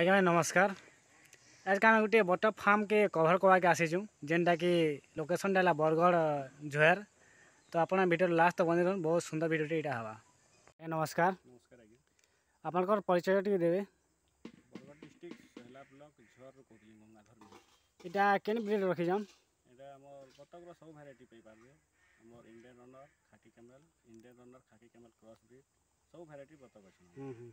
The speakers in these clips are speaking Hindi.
ଆଜ୍ଞା ନମସ୍କାର ଆଜି କାଣା ଗୋଟିଏ ବଡ଼ ଫାର୍ମକେ କଭର୍ କର୍ବାକେ ଆସିଛୁଁ ଯେନ୍ଟାକି ଲୋକେସନ୍ଟା ହେଲା ବରଗଡ଼ ଝୁଏର ତ ଆପଣ ଭିଡ଼ିଓ ଲାଷ୍ଟ ବନେଇ ରହୁନ୍ ବହୁତ ସୁନ୍ଦର ଭିଡ଼ିଓଟେ ଏଇଟା ହେବା ଆଜ୍ଞା ନମସ୍କାର ଆପଣଙ୍କର ପରିଚୟ ଟିକେ ଦେବେ ଏଇଟା କେନ୍ ବ୍ରିଡ଼ ରଖିଛନ୍ ଏଇଟା ଆମର କଟକର ସବୁ ଭେରାଇଟି ପାଇପାରିବେ ଆମର ଇଣ୍ଡିଆନ୍ ରନର୍ ଖାକି Campbell Indian runner khaki Campbell cross breed ସବୁ ଭେରାଇଟି ବତକ ଅଛି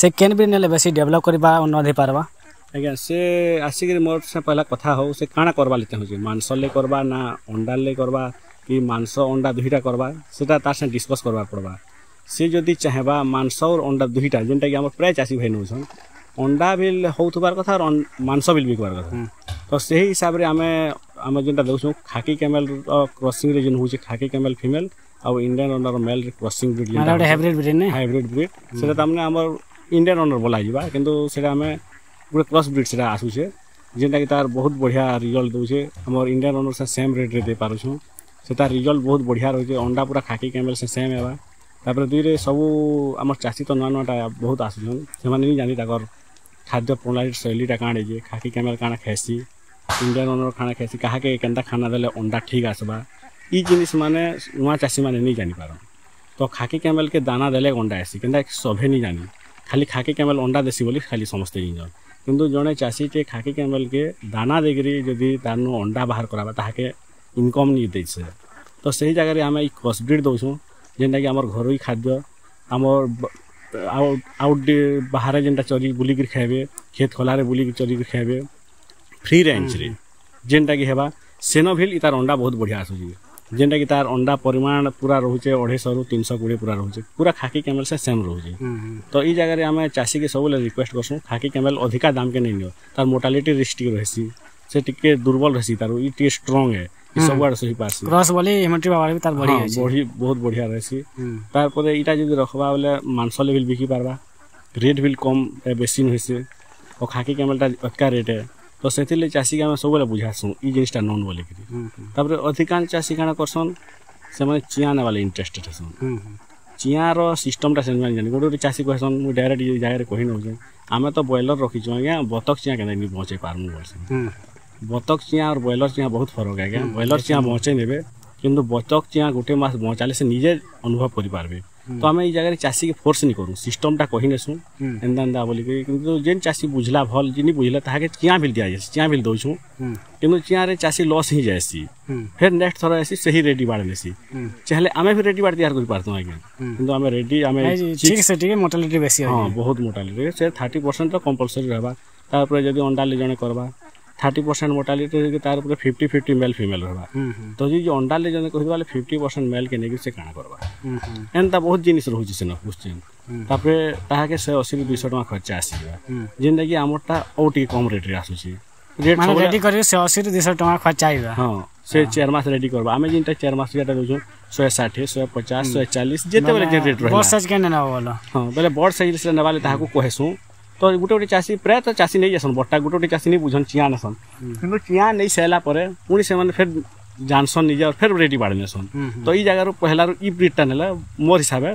ସେ କେନ୍ ବି ନେଲେ ବେଶୀ ଡେଭଲପ୍ କରିବା ଉନ୍ନତ ହେଇପାର୍ବା ଆଜ୍ଞା ସେ ଆସିକିରି ମୋର ସେ ପହିଲା କଥା ହଉ ସେ କାଣା କର୍ବା ଲି ଚାହୁଁଛି ମାଂସ ଲାଗି କର୍ବା ନା ଅଣ୍ଡା ଲାଗି କର୍ବା କି ମାଂସ ଅଣ୍ଡା ଦୁଇଟା କର୍ବା ସେଟା ତାର୍ ସାଙ୍ଗେ ଡିସ୍କସ୍ କର୍ବାକେ ପଡ଼୍ବା ସେ ଯଦି ଚାହେଁବା ମାଂସ ଆଉ ଅଣ୍ଡା ଦୁଇଟା ଯେନ୍ଟାକି ଆମର ପ୍ରାୟ ଚାଷୀ ଭାଇ ନେଉଛନ୍ ଅଣ୍ଡା ବିଲ୍ ହେଉଥିବାର କଥା ଆର୍ ମାଂସ ବିଲ୍ ବିକବାର କଥା ତ ସେହି ହିସାବରେ ଆମେ ଆମେ ଯେନ୍ଟା ଦେଉଛୁ ଖାକି କ୍ୟାମେଲ୍ର କ୍ରସିଂରେ ଯେନ୍ ହେଉଛି ଖାକି କ୍ୟାମେଲ୍ ଫିମେଲ୍ ଆଉ ଇଣ୍ଡିଆନ୍ ଅଣ୍ଡାର male crossing breed hybrid breed hybrid breed ସେଟା ତାମାନେ ଆମର इंडियान अनर बोला जावा कि आम गोटे क्रस ब्रिड से आसुचे जेनटा कि तार बहुत बढ़िया रिजल्ट दूचे आम इंडियान अनर से सेम रेट रे दे पारछु से तार रिजल्ट बहुत बढ़िया रोचे अंडा पूरा खाकी कैमेल से सेम है तापर दुईरे सब आम चाषी तो नुआ नुआटा बहुत आसुन से जानी तक खाद्य प्रणाली शैलीटा कण है खाकी कैमेल कण खेसी इंडियान अनर खाण खेसी क्या के खाना देने अंडा ठीक आसवा ई जिनिस माने नुआ चाषी मैंने नहीं जानी पार तो खाकी कैमेल के दाना देले अंडा आसी के सभे नहीं जानी खाली खाके कैमेल अंडा देसी बोली खाली समस्त जीज कि जड़े चाषी टे खाके कैमल के दाना देकर जब तार अंडा बाहर करवा ताके इनकम नहीं दे तो सही जगह आम क्रसब्रिड दौसू जेनटा कि आम घर खाद्य आम आउट बाहर जेनटा चरी बुलिक खाए खेत खोलार बुलिक चरिक खाए फ्री रेज रे हम्म। जेनटा कि सेनोभिल तार अंडा बहुत बढ़िया आसूस जेनटा कि तार अंडा परिमाण पूरा रोचे अढ़ाई तीन सौ कोड़े पूरा रोचे पूरा खाकी कैमेल से सेम रोचे तो ये जगह आम चाषी के सब रिक्वेस्ट करसूँ खाकी कैमेल अधिका दाम के नहीं नियो तार मोर्टालीटी रिस्क रही से टे दुर्बल रही तार ये स्ट्रंग है सब बढ़ी बहुत बढ़िया रहसी तार परे इटा जदी रखबा बोले मानस लेवल बिकी पार्बा रेट भी कम बेसी होइसे और खाकी कैमलटा अटका रेट है ତ ସେଥିର୍ଲାଗି ଚାଷୀକେ ଆମେ ସବୁବେଳେ ବୁଝାସୁଁ ଇ ଜିନିଷ୍ଟା ନନ୍ ବୋଲିକିରି ତାପରେ ଅଧିକାଂଶ ଚାଷୀ କାଣା କର୍ସନ୍ ସେମାନେ ଚିଆଁ ନେବା ଲାଗି ଇଣ୍ଟରେଷ୍ଟେଡ୍ ହେସନ୍ ଚିଆଁର ସିଷ୍ଟମ୍ଟା ସେମାନେ ଜାଣି ଗୋଟେ ଗୋଟେ ଚାଷୀ କହେସନ୍ ମୁଁ ଡାଇରେକ୍ଟ ଇ ଜାଗାରେ କହି ନେଉଛେଁ ଆମେ ତ ବ୍ରଏଲର୍ ରଖିଛୁ ଆଜ୍ଞା ବତକ ଚିଆଁ କେନ୍ତା ନି ପହଞ୍ଚେଇ ପାର୍ମୁ ବୋଲ୍ସନ୍ ବତକ ଚିଆଁ ଆର୍ ବ୍ରଏଲର୍ ଚିଆଁ ବହୁତ ଫରକ ଆଜ୍ଞା ବ୍ରଏଲର୍ ଚିଆଁ ବଞ୍ଚେଇ ନେବେ କିନ୍ତୁ ବତକ ଚିଆଁ ଗୋଟେ ମାସ ବଞ୍ଚାଲେ ସେ ନିଜେ ଅନୁଭବ କରିପାରବେ ତ ଆମେ ଏଇ ଜାଗାରେ ଚାଷୀକେ ଫୋର୍ସ ନି କରୁ ସିଷ୍ଟମଟା କହି ନେସୁଁ ଏନ୍ତା ଏନ୍ତା ବୋଲିକରି କିନ୍ତୁ ଯେନ୍ ଚାଷୀ ବୁଝିଲା ଭଲ୍ ଜିନି ବୁଝିଲା ତାହାକେ ଚିଆଁ ବିଲ୍ ଦିଆଯାଏସି ଚିଆଁ ବିଲ୍ ଦଉଛୁଁ କିନ୍ତୁ ଚିଆଁରେ ଚାଷୀ ଲସ୍ ହିଁ ଯାଏସି ଫେର୍ ନେକ୍ସଟ ଥର ଆସି ସେହି ରେଡି ବାଡ଼ ନେସି ଚାହିଁଲେ ଆମେ ବି ରେଡି ବାଡ଼ ତିଆରି କରିପାରୁଛୁ ଆଜ୍ଞା କିନ୍ତୁ ଆମେ ରେଡି ଆମେ ଟିକେ ମୋଟାଲିଟି ବେଶୀ ହଁ ବହୁତ ମୋଟାଲିଟି ସେ ଥାର୍ଟି ପରସେଣ୍ଟ କମ୍ପଲସରି ରହିବା ତାପରେ ଯଦି ଅଣ୍ଡାଲି ଜଣେ କରବା थर्टी परसेंट मोर्टाटी तार फिफ्टी फिफ्टी मेल फिमेल रहा तो जी जो अंडा जो कहते फिफ्टी परसेंट मेल के नहीं से कण करवा एंता बहुत जिनस रोचे से क्वेश्चन तापर ताके शहे अशी दुई टाँग खर्चा आसवा जेनटा कि आम टे कम रेट आसूसी पचास रेट बड़ साइज तो गोटे गोटे चाषी प्राय तो चाषी नहीं जासन बट्टा गोटे गोटे चाषी नहीं बुझन चिंहा नसन किंतु चिंहा नहीं सारा पर पुणी से फिर जानसन निज फिर रेडी बाड़ नेसन तो ये जगार पहलार इ ब्रिडटा ना मोर हिसाब से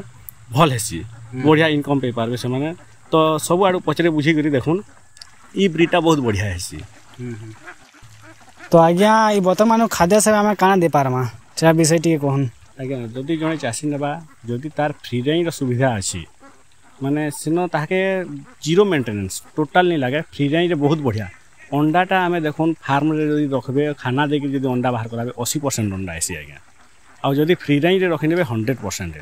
भल हेसी बढ़िया इनकम पे पारे से तो सब आड़ पचरे बुझी देखुन इ ब्रिडटा बहुत बढ़िया हेसी तो आज्ञा ये बर्तमान खाद्य सेवा आम क्या दे पार्मा से विषय टी कह आज जदि जन चाषी ना जदि तार फ्री रेज सुविधा अच्छी ମାନେ ସେନ ତାହାକେ ଜିରୋ ମେଣ୍ଟେନାନ୍ସ ଟୋଟାଲ୍ ନାଇଁ ଲାଗେ ଫ୍ରି ରେଞ୍ଜରେ ବହୁତ ବଢ଼ିଆ ଅଣ୍ଡାଟା ଆମେ ଦେଖୁନ୍ ଫାର୍ମରେ ଯଦି ରଖିବେ ଖାନା ଦେଇକି ଯଦି ଅଣ୍ଡା ବାହାର କରାବେ ଅଶୀ ପରସେଣ୍ଟ ଅଣ୍ଡା ଆସି ଆଜ୍ଞା ଆଉ ଯଦି ଫ୍ରି ରେଞ୍ଜରେ ରଖିନେବେ ହଣ୍ଡ୍ରେଡ଼ ପରସେଣ୍ଟ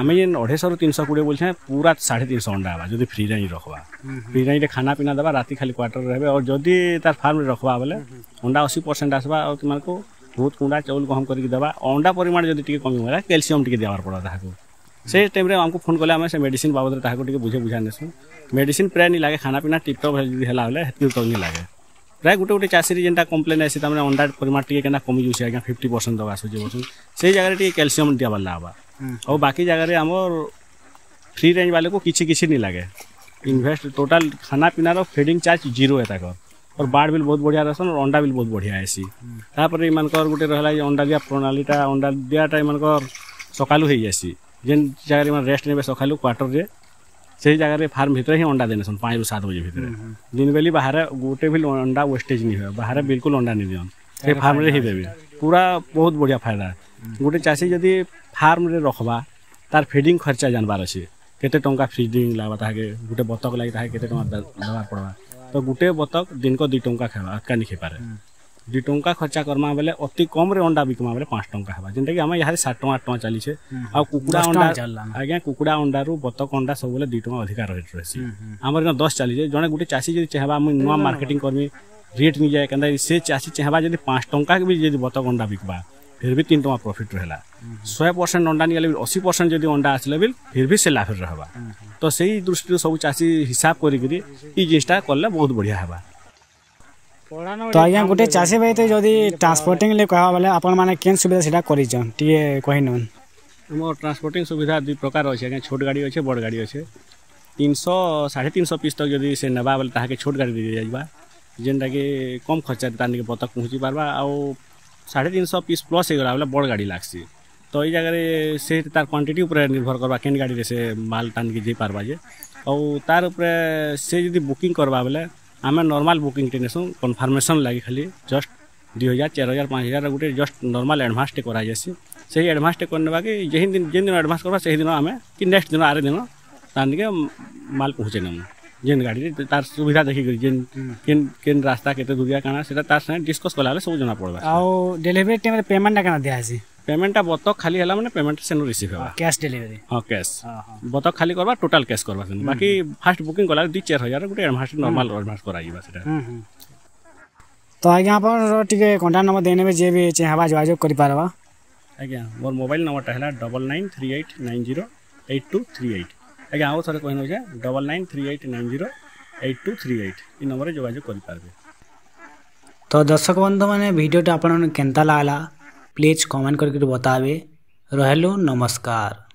ଆମେ ଯେନ୍ ଅଢ଼େଇଶହରୁ ତିନିଶହ କୋଡ଼ିଏ ବୋଲଛେ ପୁରା ସାଢ଼େ ତିନିଶହ ଅଣ୍ଡା ହେବା ଯଦି ଫ୍ରି ରେଞ୍ଜ ରଖ୍ବା ଫ୍ରି ରେଞ୍ଜରେ ଖାନା ପିନା ଦେବା ରାତି ଖାଲି କ୍ୱାର୍ଟର ରହିବେ ଆଉ ଯଦି ତାର ଫାର୍ମରେ ରଖ୍ବା ବୋଲେ ଅଣ୍ଡା ଅଶୀ ପରସେଣ୍ଟ ଆସବା ଆଉ ତୁମକୁ ବହୁତ କୁଣ୍ଡା ଚାଉଳ ଗହମ କରିକି ଦେବା ଅଣ୍ଡା ପରିମାଣ ଯଦି ଟିକେ କମିଗଲା କ୍ୟାଲସିୟମ୍ ଟିକେ ଦେବାର ପଡ଼ବା ତାହାକୁ से टाइम आमको फोन कले आम से मेडिसीन बाबद ताको बुझे बुझा नेसु मेडिसीन प्राय नहीं लगे खाना पीना टिपटप है तो नहीं लगे प्राय गोटे गोटे चाषी जेनता कम्प्लेन आसी तामें अंडा परिमाण टे के कमी जाऊँ आज फिफ्टी परसेंट दवा आसूँ बसु से जगह टे कैल्सीयम दिबार ना और बाकी जगह आम फ्री रेंज वाले को किसी किसी नहीं लगे इन्वेस्ट टोटाल खाना पीनार फेडिंग चार्ज जीरो है तक और बाढ़ बिल बहुत बढ़िया रहसन और अंडा बिल बहुत बढ़िया आसी तापर इमानकर गोटे रहा अंडा दिया प्रणालीटा अंडा दियाटा इमानकर सकालू हो जासी जेन जगह मैं रेस्ट ने सकाल क्वाटर में से जगह फार्म भितर ही अंडा देने पाँच रू सात बजे भितर हम्म, हम्म। दिन बेली बाहर गोटे भी अंडा वेस्टेज नहीं हुए बाहर बिलकुल अंडा नहीं दिखन से फार्म्रे ही देवे पूरा बहुत बढ़िया फायदा हम्म। गोटे चाषी जदि फार्म्रे रखा तार फिडिंग खर्चा जानवर अच्छे केते टा फिडिंग लगवा ताके गोटे बतक लगे के दबार पड़वा तो गोटे बतक दिन को दुई टा खेवा अकानी खेपे ଦୁଇ ଟଙ୍କା ଖର୍ଚ୍ଚା କର୍ମା ବେଲେ ଅତି କମ୍ରେ ଅଣ୍ଡା ବିକ୍ମା ବେଲେ ପାଞ୍ଚ ଟଙ୍କା ହେବା ଯେନ୍ଟାକି ଆମେ ଇହାଦେ ସାତ ଟଙ୍କା ଆଠ ଟଙ୍କା ଚାଲିଛେ ଆଉ କୁକୁଡ଼ା ଅଣ୍ଡା ଆଜ୍ଞା କୁକୁଡ଼ା ଅଣ୍ଡାରୁ ବତକ ଅଣ୍ଡା ସବୁବେଳେ ଦୁଇ ଟଙ୍କା ଅଧିକା ରେଟ୍ ରହିଛି ଆମର ଇନ ଦଶ ଚାଲିଛେ ଜଣେ ଗୋଟେ ଚାଷୀ ଯଦି ଚାହିଁବା ମୁଇଁ ନୂଆ ମାର୍କେଟିଂ କର୍ମି ରେଟ୍ ନିଯାଏ କେନ୍ତା ସେ ଚାଷୀ ଚାହିଁବା ଯଦି ପାଞ୍ଚ ଟଙ୍କା ବି ଯଦି ବତକ ଅଣ୍ଡା ବିକ୍ବା ଫିର୍ ବି ତିନି ଟଙ୍କା ପ୍ରଫିଟ୍ ରହିଲା ଶହେ ପରସେଣ୍ଟ ଅଣ୍ଡା ନିଗଲେ ବି ଅଶୀ ପରସେଣ୍ଟ ଯଦି ଅଣ୍ଡା ଆସିଲେ ବି ଫିର୍ ବି ସେ ଲାଭରେ ରହିବା ତ ସେଇ ଦୃଷ୍ଟିରୁ ସବୁ ଚାଷୀ ହିସାବ କରିକିରି ଏଇ ଜିନିଷଟା କଲେ ବହୁତ ବଢ଼ିଆ ହେବା তো আজ্ঞা গোটে চাষী ভাই তো যদি ট্রান্সপোর্টিং লে কহবা বেলে আপন মানে কেন সুবিধা সেটা করিছন টিকে কহি নন আমার ট্রান্সপোর্টিং সুবিধা দুই প্রকার আছে আজ্ঞা ছোট গাড়ি আছে বড় গাড়ি আছে তিনশো সাড়ে তিনশো পিস তক যদি সে নেবা বেলে তাহাকে ছোট গাড়ি দিয়ে যাইবা ଯେନ୍ଟାକି କମ୍ ଖର୍ଚ୍ଚରେ ତାର୍ ନିକେ ବତକ ପହଞ୍ଚି ପାର୍ବା ଆଉ ସାଢ଼େ ତିନିଶହ ପିସ୍ ପ୍ଲସ୍ ହେଇଗଲା ବେଲେ ବଡ଼ ଗାଡ଼ି ଲାଗ୍ସି ତ ଏଇ ଜାଗାରେ ସେ ତାର୍ କ୍ୱାଣ୍ଟିଟି ଉପରେ ନିର୍ଭର କରବା କେନ୍ ଗାଡ଼ିରେ ସେ ମାଲ୍ ଟାନିକି ଯାଇପାର୍ବା ଯେ ଆଉ ତାର୍ ଉପରେ ସେ ଯଦି ବୁକିଂ କରବା ବେଲେ ଆମେ ନର୍ମାଲ୍ ବୁକିଂଟେ ନେସୁଁ କନଫର୍ମେସନ୍ ଲାଗି ଖାଲି ଜଷ୍ଟ ଦୁଇ ହଜାର ଚାରି ହଜାର ପାଞ୍ଚ ହଜାର ଗୋଟେ ଜଷ୍ଟ ନର୍ମାଲ୍ ଆଡ଼ଭାନ୍ସଟେ କରାଯାଏସି ସେହି ଆଡ଼ଭାନ୍ସଟେ କରିନେବାକି ଯେନ୍ ଦିନ ଯେନ୍ ଦିନ ଆଡ଼ଭାନ୍ସ କରିବା ସେହି ଦିନ ଆମେ କି ନେକ୍ସଟ ଦିନ ଆର ଦିନ ତାନିକେ ମାଲ୍ ପହଞ୍ଚେଇ ନେମୁ ଯେନ୍ ଗାଡ଼ିରେ ତାର ସୁବିଧା ଦେଖିକରି ଯେନ୍ କେନ୍ କେନ୍ ରାସ୍ତା କେତେ ଦୂରିଆ କାଣା ସେଟା ତାର ସାଙ୍ଗେ ଡିସ୍କସ୍ କଲାବେଳେ ସବୁ ଜଣା ପଡ଼ବା ଆଉ ଡେଲିଭରି ଟାଇମ୍ରେ ପେମେଣ୍ଟଟା କାଣା ଦିଆହେସି পেমেন্টটা বতক খালি হেলা মানে পেমেন্ট সেনু রিসিভ হবা ক্যাশ ডেলিভারি হ্যাঁ ক্যাশ বতক খালি করবা টোটাল ক্যাশ করবা সেনু বাকি ফার্স্ট বুকিং কলা দুই চার হাজার গোটে এডভান্স নর্মাল এডভান্স করা যাবা সেটা তো আজ্ঞা আপনার টিকে কন্টাক্ট নম্বর দিয়ে নেবে যে বি চাহবা যোগাযোগ করে পারবা আজ্ঞা মোর মোবাইল নম্বরটা হেলা double nine three eight nine zero eight two three eight আজ্ঞা আউ থরে কহিনু যে double nine three eight nine zero eight two three eight এই নম্বরে যোগাযোগ করে পারবে তো দর্শক বন্ধু মানে ভিডিওটা আপনার কেনতা লাগলা प्लीज़ कमेंट करके बतावे रहलो नमस्कार